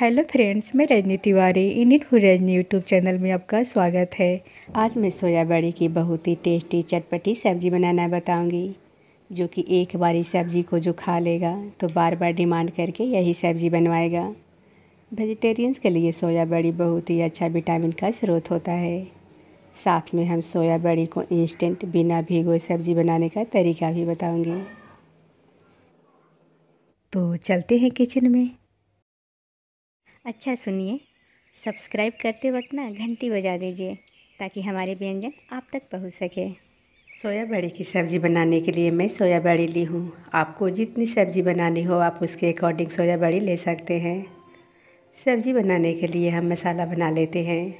Hello friends, मैं Rajni Tiwari, Indian food Rajni YouTube channel में आपका स्वागत है। आज मैं सोया बड़ी की बहुत ही टेस्टी चटपटी सब्ज़ी बनाना बताऊँगी, जो कि एक बार सब्ज़ी को जो खा लेगा तो बार बार डिमांड करके यही सब्ज़ी बनवाएगा। वेजिटेरियंस के लिए सोया बड़ी बहुत ही अच्छा विटामिन का स्रोत होता है। साथ में हम सोया बड़ी को इंस्टेंट बिना भिगोए सब्ज़ी बनाने का तरीका भी बताऊँगी। तो चलते हैं किचन में। अच्छा सुनिए, सब्सक्राइब करते वक्त ना घंटी बजा दीजिए, ताकि हमारे व्यंजन आप तक पहुँच सके। सोया बड़ी की सब्ज़ी बनाने के लिए मैं सोया बड़ी ली हूँ। आपको जितनी सब्ज़ी बनानी हो, आप उसके अकॉर्डिंग सोया बड़ी ले सकते हैं। सब्ज़ी बनाने के लिए हम मसाला बना लेते हैं,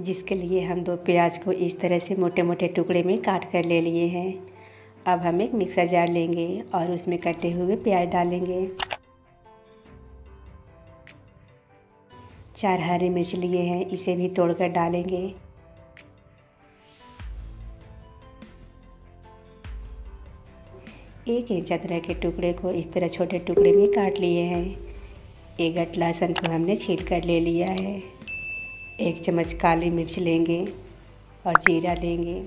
जिसके लिए हम दो प्याज को इस तरह से मोटे मोटे टुकड़े में काट कर ले लिए हैं। अब हम एक मिक्सर जार लेंगे और उसमें कटे हुए प्याज डालेंगे। चार हरी मिर्च लिए हैं, इसे भी तोड़कर डालेंगे। एक इंच अदरक के टुकड़े को इस तरह छोटे टुकड़े में काट लिए हैं। एक गट लहसुन को हमने छील कर ले लिया है। एक चम्मच काली मिर्च लेंगे और जीरा लेंगे।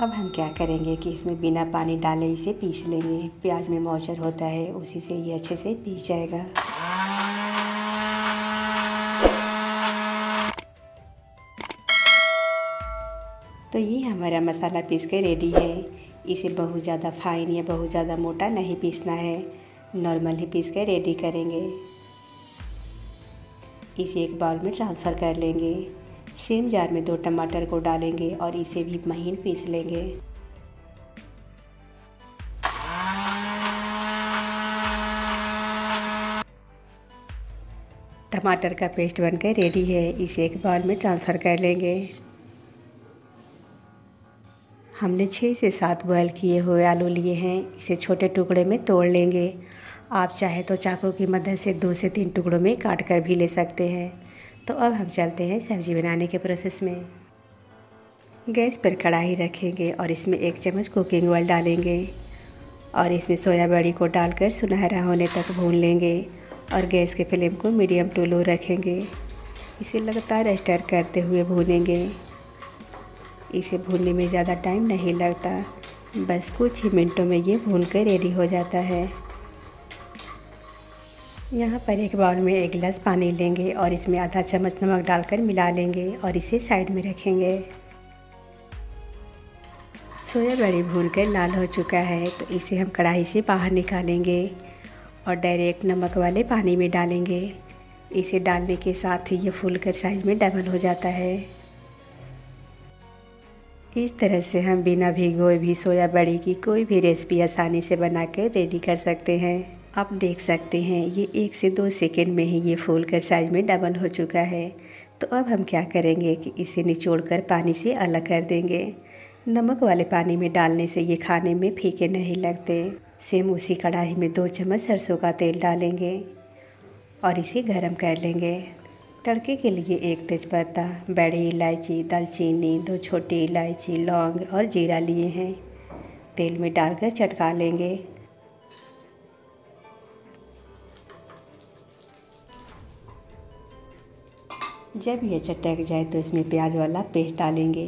अब हम क्या करेंगे कि इसमें बिना पानी डाले इसे पीस लेंगे। प्याज में मॉइस्चर होता है, उसी से ये अच्छे से पीस जाएगा। तो ये हमारा मसाला पीस के रेडी है। इसे बहुत ज़्यादा फाइन या बहुत ज़्यादा मोटा नहीं पीसना है। नॉर्मल ही पीस के रेडी करेंगे। इसे एक बाउल में ट्रांसफ़र कर लेंगे। सेम जार में दो टमाटर को डालेंगे और इसे भी महीन पीस लेंगे। टमाटर का पेस्ट बनकर रेडी है। इसे एक बाउल में ट्रांसफ़र कर लेंगे। हमने छः से सात बॉयल किए हुए आलू लिए हैं। इसे छोटे टुकड़े में तोड़ लेंगे। आप चाहें तो चाकू की मदद से दो से तीन टुकड़ों में काट कर भी ले सकते हैं। तो अब हम चलते हैं सब्ज़ी बनाने के प्रोसेस में। गैस पर कढ़ाई रखेंगे और इसमें एक चम्मच कुकिंग ऑयल डालेंगे और इसमें सोया बड़ी को डालकर सुनहरा होने तक भून लेंगे और गैस के फ्लेम को मीडियम टू लो रखेंगे। इसे लगातार स्टर करते हुए भूनेंगे। इसे भूनने में ज़्यादा टाइम नहीं लगता। बस कुछ ही मिनटों में ये भून कर रेडी हो जाता है। यहाँ पर एक बाउल में एक गिलास पानी लेंगे और इसमें आधा चम्मच नमक डालकर मिला लेंगे और इसे साइड में रखेंगे। सोया बड़ी भून कर लाल हो चुका है तो इसे हम कढ़ाई से बाहर निकालेंगे और डायरेक्ट नमक वाले पानी में डालेंगे। इसे डालने के साथ ही ये फूल कर साइज़ में डबल हो जाता है। इस तरह से हम बिना भिगोए भी सोया बड़ी की कोई भी रेसिपी आसानी से बना कर रेडी कर सकते हैं। आप देख सकते हैं, ये एक से दो सेकेंड में ही ये फूल कर साइज़ में डबल हो चुका है। तो अब हम क्या करेंगे कि इसे निचोड़ कर पानी से अलग कर देंगे। नमक वाले पानी में डालने से ये खाने में फीके नहीं लगते। सेम उसी कढ़ाई में दो चम्मच सरसों का तेल डालेंगे और इसे गर्म कर लेंगे। तड़के के लिए एक तेज़पत्ता, बड़ी इलायची, दालचीनी, दो छोटी इलायची, लौंग और जीरा लिए हैं। तेल में डालकर चटका लेंगे। जब यह चटक जाए तो इसमें प्याज वाला पेस्ट डालेंगे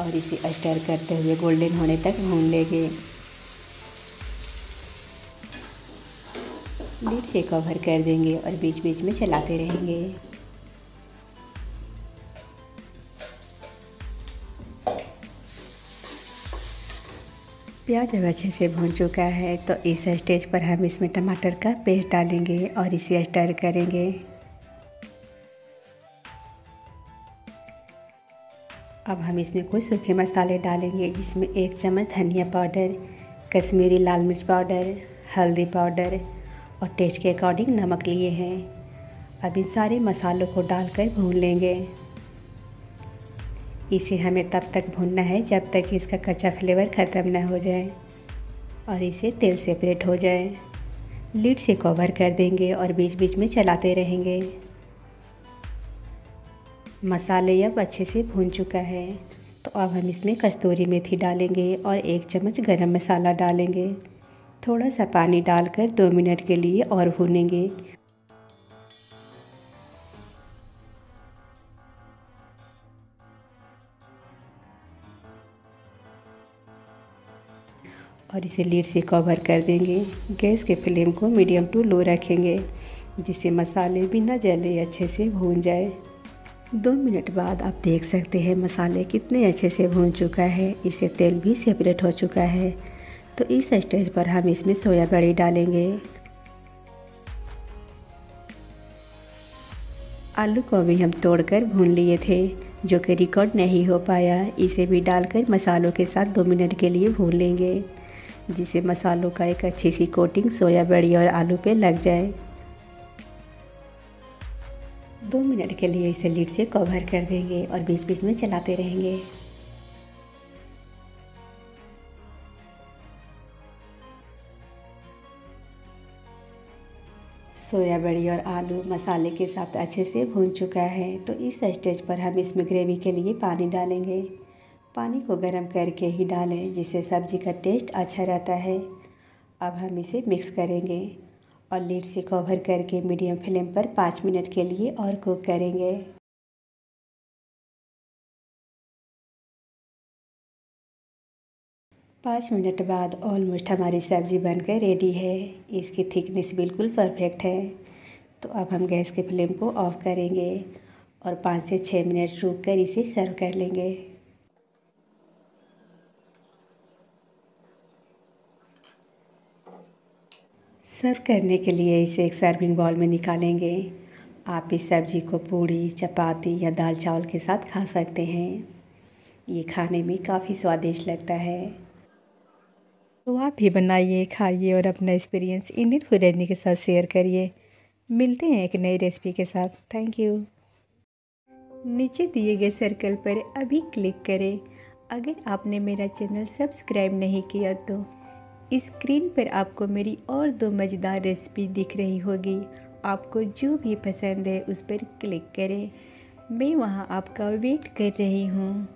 और इसे स्टर करते हुए गोल्डन होने तक भून लेंगे। लीड से कवर कर देंगे और बीच बीच में चलाते रहेंगे। प्याज अब अच्छे से भून चुका है तो इस स्टेज पर हम इसमें टमाटर का पेस्ट डालेंगे और इसे स्टर करेंगे। अब हम इसमें कुछ सूखे मसाले डालेंगे, जिसमें एक चम्मच धनिया पाउडर, कश्मीरी लाल मिर्च पाउडर, हल्दी पाउडर और टेस्ट के अकॉर्डिंग नमक लिए हैं। अब इन सारे मसालों को डालकर भून लेंगे। इसे हमें तब तक भूनना है जब तक इसका कच्चा फ्लेवर ख़त्म ना हो जाए और इसे तेल सेपरेट हो जाए। लीड से कवर कर देंगे और बीच बीच में चलाते रहेंगे। मसाले अब अच्छे से भून चुका है। तो अब हम इसमें कस्तूरी मेथी डालेंगे और एक चम्मच गरम मसाला डालेंगे। थोड़ा सा पानी डालकर दो मिनट के लिए और भूनेंगे। और इसे लीड से कवर कर देंगे। गैस के फ्लेम को मीडियम टू लो रखेंगे, जिससे मसाले बिना जले अच्छे से भून जाए। दो मिनट बाद आप देख सकते हैं मसाले कितने अच्छे से भून चुका है। इससे तेल भी सेपरेट हो चुका है। तो इस स्टेज पर हम इसमें सोया बड़ी डालेंगे। आलू को भी हम तोड़कर भून लिए थे, जो कि रिकॉर्ड नहीं हो पाया। इसे भी डालकर मसालों के साथ दो मिनट के लिए भून लेंगे जिसे मसालों का एक अच्छी सी कोटिंग सोया बड़ी और आलू पे लग जाए। दो मिनट के लिए इसे लीड से कवर कर देंगे और बीच बीच में चलाते रहेंगे। सोया बड़ी और आलू मसाले के साथ अच्छे से भून चुका है। तो इस स्टेज पर हम इसमें ग्रेवी के लिए पानी डालेंगे। पानी को गर्म करके ही डालें, जिससे सब्ज़ी का टेस्ट अच्छा रहता है। अब हम इसे मिक्स करेंगे और लीड से कवर करके मीडियम फ्लेम पर पाँच मिनट के लिए और कुक करेंगे। पाँच मिनट बाद ऑलमोस्ट हमारी सब्ज़ी बनकर रेडी है। इसकी थिकनेस बिल्कुल परफेक्ट है। तो अब हम गैस के फ्लेम को ऑफ़ करेंगे और पाँच से छः मिनट रुक कर इसे सर्व कर लेंगे। सर्व करने के लिए इसे एक सर्विंग बॉल में निकालेंगे। आप इस सब्ज़ी को पूड़ी, चपाती या दाल चावल के साथ खा सकते हैं। ये खाने में काफ़ी स्वादिष्ट लगता है। तो आप भी बनाइए, खाइए और अपना एक्सपीरियंस इंडियन फ़ूड रजनी के साथ शेयर करिए। मिलते हैं एक नई रेसिपी के साथ। थैंक यू नीचे दिए गए सर्कल पर अभी क्लिक करें। अगर आपने मेरा चैनल सब्सक्राइब नहीं किया तो स्क्रीन पर आपको मेरी और दो मज़ेदार रेसिपी दिख रही होगी। आपको जो भी पसंद है उस पर क्लिक करें। मैं वहाँ आपका वेट कर रही हूँ।